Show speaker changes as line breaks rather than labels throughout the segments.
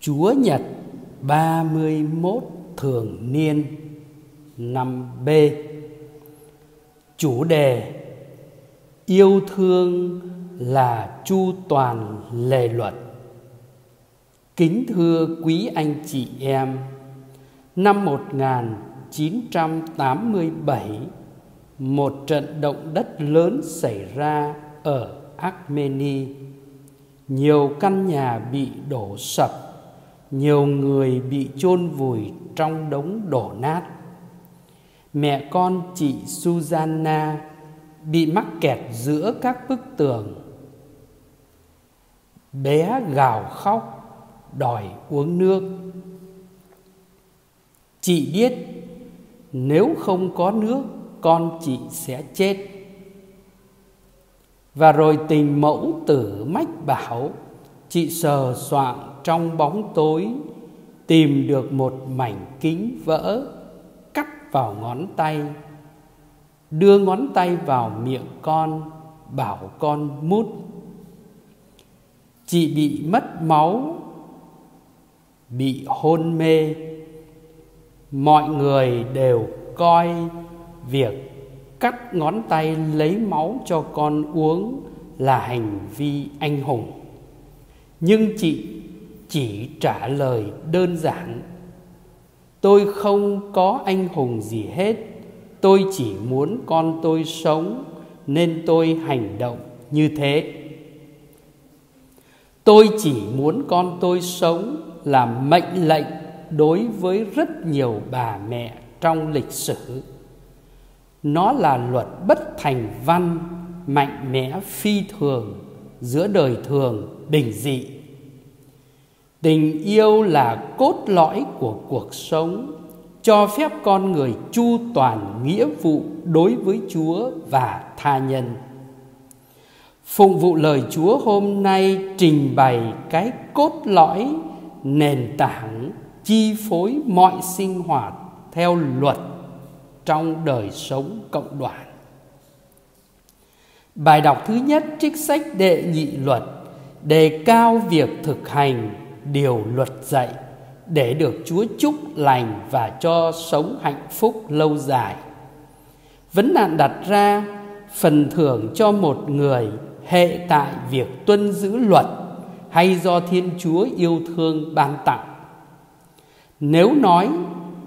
Chúa Nhật 31 thường niên, năm B. Chủ đề, Yêu thương là chu toàn lề luật. Kính thưa quý anh chị em, Năm 1987 Một trận động đất lớn xảy ra ở Armenia. Nhiều căn nhà bị đổ sập nhiều người bị chôn vùi trong đống đổ nát. Mẹ con chị Susanna bị mắc kẹt giữa các bức tường. Bé gào khóc, đòi uống nước. Chị biết nếu không có nước, con chị sẽ chết. Và rồi tình mẫu tử mách bảo, chị sờ soạng trong bóng tối, tìm được một mảnh kính vỡ, cắt vào ngón tay. Đưa ngón tay vào miệng con, bảo con mút. Chị bị mất máu, bị hôn mê. Mọi người đều coi việc cắt ngón tay lấy máu cho con uống là hành vi anh hùng. Nhưng chị chỉ trả lời đơn giản. Tôi không có anh hùng gì hết. Tôi chỉ muốn con tôi sống, nên tôi hành động như thế. Tôi chỉ muốn con tôi sống là mệnh lệnh đối với rất nhiều bà mẹ trong lịch sử. Nó là luật bất thành văn, mạnh mẽ phi thường, giữa đời thường, bình dị tình yêu là cốt lõi của cuộc sống, cho phép con người chu toàn nghĩa vụ đối với chúa và tha nhân. Phụng vụ lời chúa hôm nay trình bày cái cốt lõi nền tảng chi phối mọi sinh hoạt theo luật trong đời sống cộng đoàn. Bài đọc thứ nhất trích sách đệ nhị luật đề cao việc thực hành điều luật dạy để được Chúa chúc lành và cho sống hạnh phúc lâu dài. Vấn nạn đặt ra phần thưởng cho một người hệ tại việc tuân giữ luật hay do Thiên Chúa yêu thương ban tặng. Nếu nói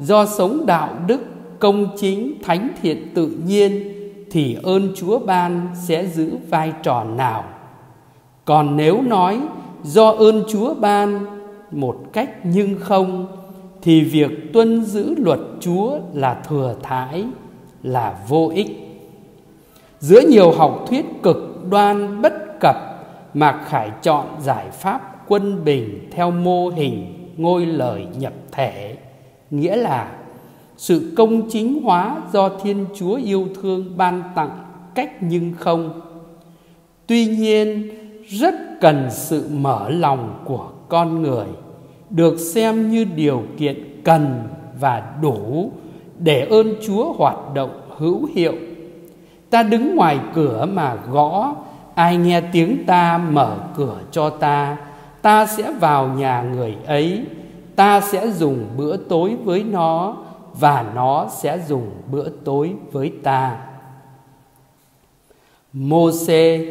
do sống đạo đức, công chính, thánh thiện tự nhiên thì ơn Chúa ban sẽ giữ vai trò nào? Còn nếu nói do ơn Chúa ban một cách nhưng không thì việc tuân giữ luật Chúa là thừa thãi, là vô ích. Giữa nhiều học thuyết cực đoan bất cập, Mạc Khải chọn giải pháp quân bình theo mô hình ngôi lời nhập thể, nghĩa là sự công chính hóa do Thiên Chúa yêu thương ban tặng cách nhưng không. Tuy nhiên, rất cần sự mở lòng của con người được xem như điều kiện cần và đủ để ơn Chúa hoạt động hữu hiệu. Ta đứng ngoài cửa mà gõ, ai nghe tiếng ta mở cửa cho ta, ta sẽ vào nhà người ấy, ta sẽ dùng bữa tối với nó và nó sẽ dùng bữa tối với ta. Mô-xê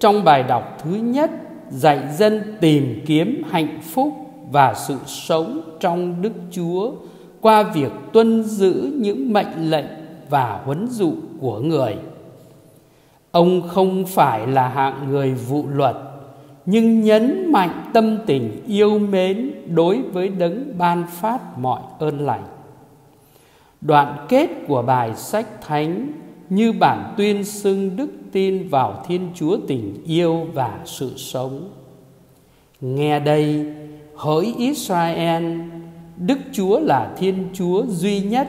trong bài đọc thứ nhất dạy dân tìm kiếm hạnh phúc và sự sống trong Đức Chúa qua việc tuân giữ những mệnh lệnh và huấn dụ của người. Ông không phải là hạng người vụ luật, nhưng nhấn mạnh tâm tình yêu mến đối với đấng ban phát mọi ơn lành. Đoạn kết của bài sách thánh như bản tuyên xưng đức tin vào Thiên Chúa tình yêu và sự sống. Nghe đây, hỡi Israel, Đức Chúa là Thiên Chúa duy nhất.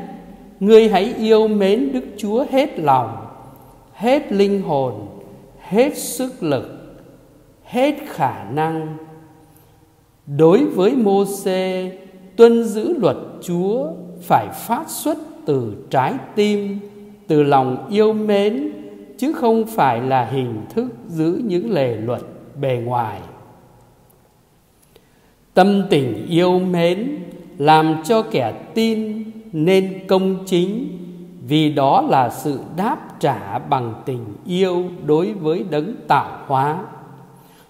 Ngươi hãy yêu mến Đức Chúa hết lòng, hết linh hồn, hết sức lực, hết khả năng. Đối với Môse tuân giữ luật Chúa phải phát xuất từ trái tim, từ lòng yêu mến, chứ không phải là hình thức giữ những lề luật bề ngoài. Tâm tình yêu mến làm cho kẻ tin nên công chính, vì đó là sự đáp trả bằng tình yêu đối với đấng tạo hóa.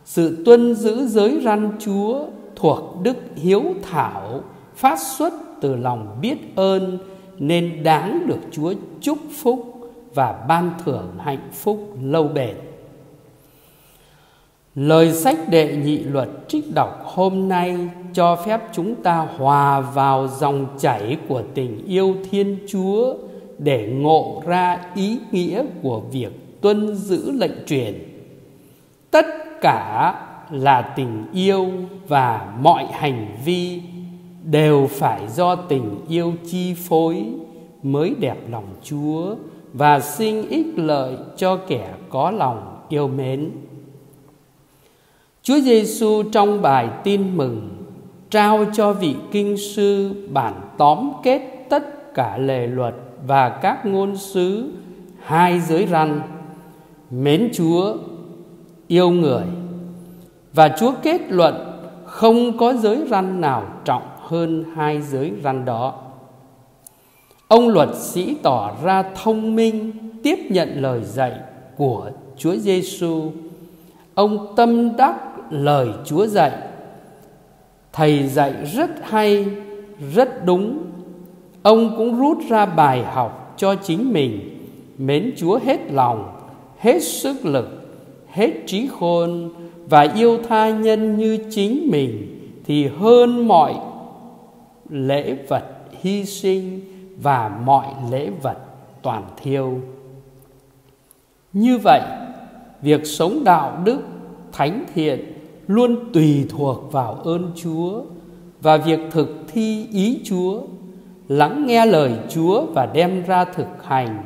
Sự tuân giữ giới răn chúa thuộc đức hiếu thảo phát xuất từ lòng biết ơn nên đáng được chúa chúc phúc và ban thưởng hạnh phúc lâu bền. Lời sách đệ nhị luật trích đọc hôm nay cho phép chúng ta hòa vào dòng chảy của tình yêu thiên chúa để ngộ ra ý nghĩa của việc tuân giữ lệnh truyền. Tất cả là tình yêu và mọi hành vi đều phải do tình yêu chi phối mới đẹp lòng chúa và sinh ích lợi cho kẻ có lòng yêu mến. Chúa giêsu trong bài tin mừng trao cho vị kinh sư bản tóm kết tất cả lề luật và các ngôn sứ hai giới răn, mến chúa, yêu người. Và chúa kết luận không có giới răn nào trọng hơn hai giới răn đó. Ông luật sĩ tỏ ra thông minh tiếp nhận lời dạy của chúa giêsu ông tâm đắc lời chúa dạy. Thầy dạy rất hay, rất đúng. Ông cũng rút ra bài học cho chính mình, mến chúa hết lòng, hết sức lực, hết trí khôn và yêu tha nhân như chính mình thì hơn mọi lễ vật hy sinh và mọi lễ vật toàn thiêu như vậy việc sống đạo đức thánh thiện luôn tùy thuộc vào ơn chúa và việc thực thi ý chúa lắng nghe lời Chúa và đem ra thực hành,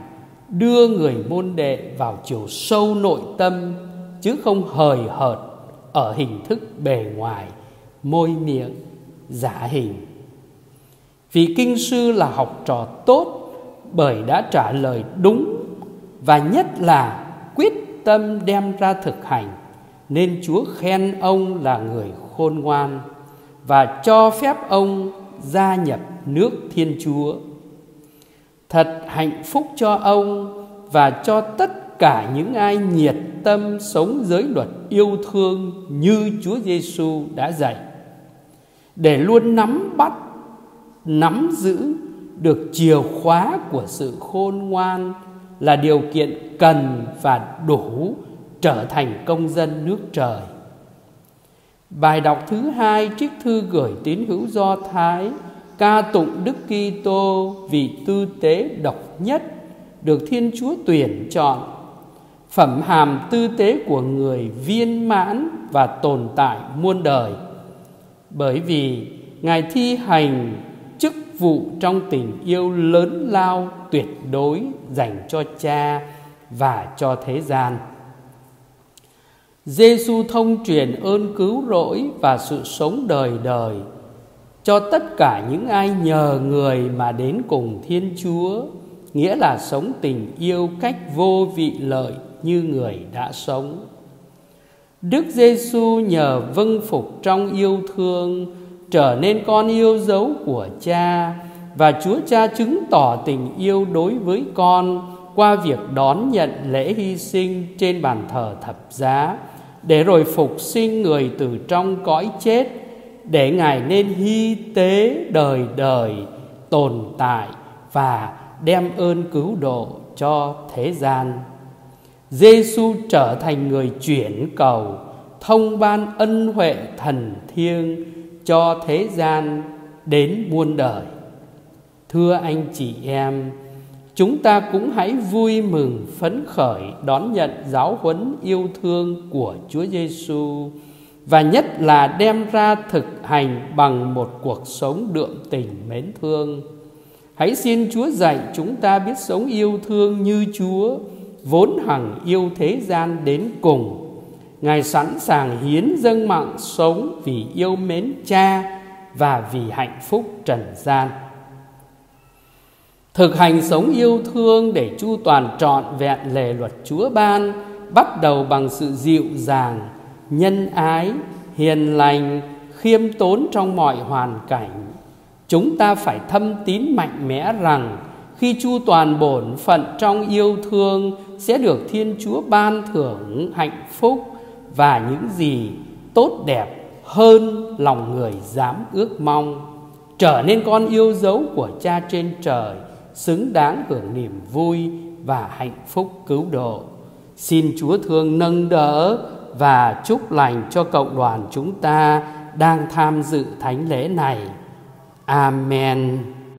đưa người môn đệ vào chiều sâu nội tâm chứ không hời hợt ở hình thức bề ngoài, môi miệng, giả hình. Vì kinh sư là học trò tốt bởi đã trả lời đúng và nhất là quyết tâm đem ra thực hành nên Chúa khen ông là người khôn ngoan và cho phép ông gia nhập nước Thiên Chúa. Thật hạnh phúc cho ông và cho tất cả những ai nhiệt tâm sống giới luật yêu thương như Chúa Giêsu đã dạy. Để luôn nắm bắt, nắm giữ được chìa khóa của sự khôn ngoan là điều kiện cần và đủ trở thành công dân nước trời. Bài đọc thứ hai trích thư gửi tín hữu Do Thái, ca tụng Đức Kitô vì tư tế độc nhất, được Thiên Chúa tuyển chọn phẩm hàm tư tế của người viên mãn và tồn tại muôn đời bởi vì ngài thi hành vụ trong tình yêu lớn lao tuyệt đối dành cho cha và cho thế gian Giêsu thông truyền ơn cứu rỗi và sự sống đời đời cho tất cả những ai nhờ người mà đến cùng Thiên Chúa, nghĩa là sống tình yêu cách vô vị lợi như người đã sống. Đức Giêsu nhờ vâng phục trong yêu thương trở nên con yêu dấu của Cha, và Chúa Cha chứng tỏ tình yêu đối với con qua việc đón nhận lễ hy sinh trên bàn thờ thập giá, để rồi phục sinh người từ trong cõi chết, để ngài nên hy tế đời đời, tồn tại và đem ơn cứu độ cho thế gian. Giêsu trở thành người chuyển cầu, thông ban ân huệ thần thiêng cho thế gian đến muôn đời thưa anh chị em chúng ta cũng hãy vui mừng phấn khởi đón nhận giáo huấn yêu thương của Chúa Giêsu và nhất là đem ra thực hành bằng một cuộc sống đượm tình mến thương. Hãy xin Chúa dạy chúng ta biết sống yêu thương như Chúa, vốn hằng yêu thế gian đến cùng. Ngài sẵn sàng hiến dâng mạng sống vì yêu mến Cha và vì hạnh phúc trần gian. Thực hành sống yêu thương để chu toàn trọn vẹn lề luật Chúa ban, bắt đầu bằng sự dịu dàng, nhân ái, hiền lành, khiêm tốn trong mọi hoàn cảnh chúng ta phải thâm tín mạnh mẽ rằng khi chu toàn bổn phận trong yêu thương sẽ được thiên chúa ban thưởng hạnh phúc và những gì tốt đẹp hơn lòng người dám ước mong. Trở nên con yêu dấu của cha trên trời, xứng đáng hưởng niềm vui và hạnh phúc cứu độ. Xin chúa thương nâng đỡ và chúc lành cho cộng đoàn chúng ta đang tham dự thánh lễ này. Amen.